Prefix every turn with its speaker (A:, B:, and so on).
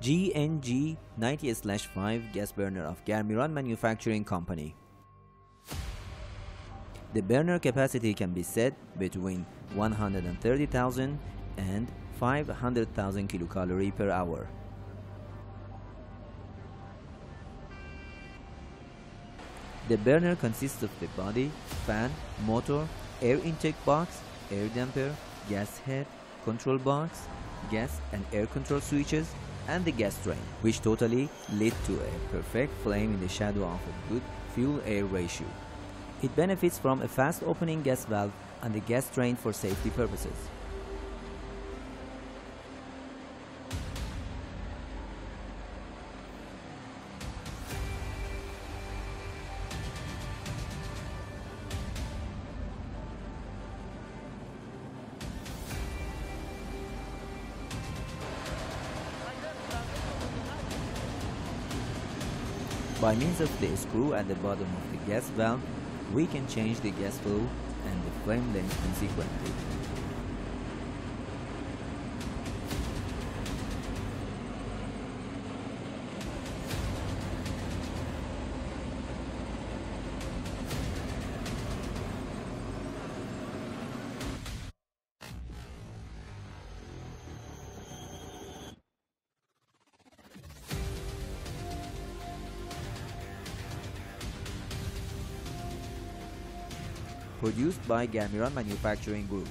A: GNG 90/5 gas burner of Garmiran Manufacturing Company. The burner capacity can be set between 130,000 and 500,000 kilocalorie per hour. The burner consists of the body, fan, motor, air intake box, air damper, gas head, control box, gas and air control switches, and the gas train, which totally lead to a perfect flame in the shadow of a good fuel-air ratio. It benefits from a fast opening gas valve and the gas train for safety purposes. By means of the screw at the bottom of the gas valve, we can change the gas flow and the flame length consequently. Produced by Garmiran Manufacturing Group.